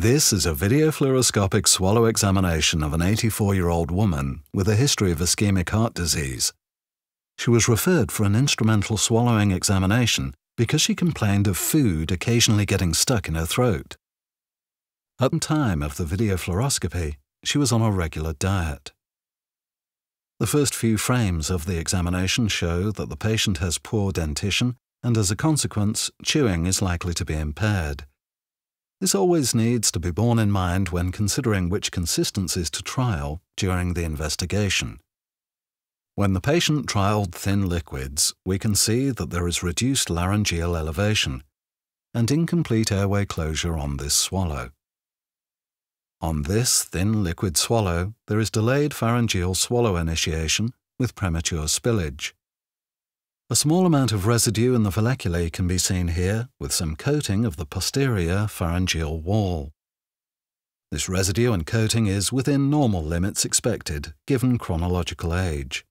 This is a video fluoroscopic swallow examination of an 84 year old woman with a history of ischemic heart disease. She was referred for an instrumental swallowing examination because she complained of food occasionally getting stuck in her throat. At the time of the video fluoroscopy, she was on a regular diet. The first few frames of the examination show that the patient has poor dentition and as a consequence, chewing is likely to be impaired. This always needs to be borne in mind when considering which consistencies to trial during the investigation. When the patient trialed thin liquids, we can see that there is reduced laryngeal elevation and incomplete airway closure on this swallow. On this thin liquid swallow, there is delayed pharyngeal swallow initiation with premature spillage. A small amount of residue in the valleculae can be seen here with some coating of the posterior pharyngeal wall. This residue and coating is within normal limits expected given chronological age.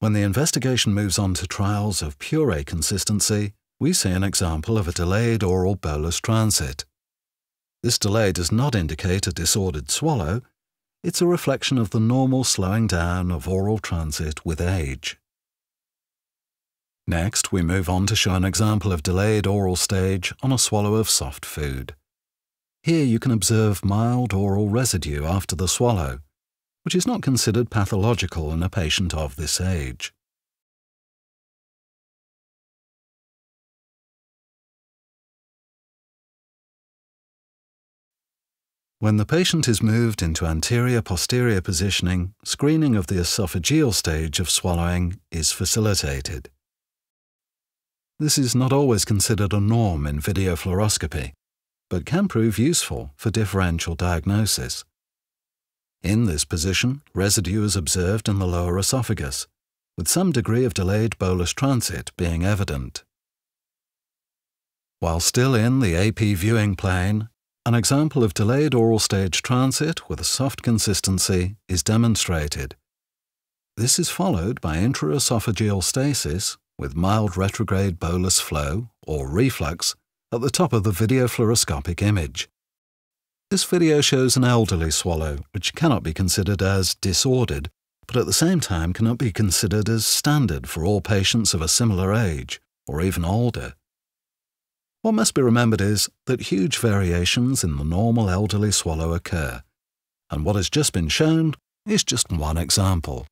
When the investigation moves on to trials of puree consistency, we see an example of a delayed oral bolus transit. This delay does not indicate a disordered swallow, it's a reflection of the normal slowing down of oral transit with age. Next, we move on to show an example of delayed oral stage on a swallow of soft food. Here you can observe mild oral residue after the swallow, which is not considered pathological in a patient of this age. When the patient is moved into anterior-posterior positioning, screening of the esophageal stage of swallowing is facilitated. This is not always considered a norm in video fluoroscopy, but can prove useful for differential diagnosis. In this position, residue is observed in the lower esophagus, with some degree of delayed bolus transit being evident. While still in the AP viewing plane, an example of delayed oral stage transit with a soft consistency is demonstrated. This is followed by intraesophageal stasis with mild retrograde bolus flow, or reflux, at the top of the video fluoroscopic image. This video shows an elderly swallow, which cannot be considered as disordered, but at the same time cannot be considered as standard for all patients of a similar age, or even older. What must be remembered is that huge variations in the normal elderly swallow occur, and what has just been shown is just one example.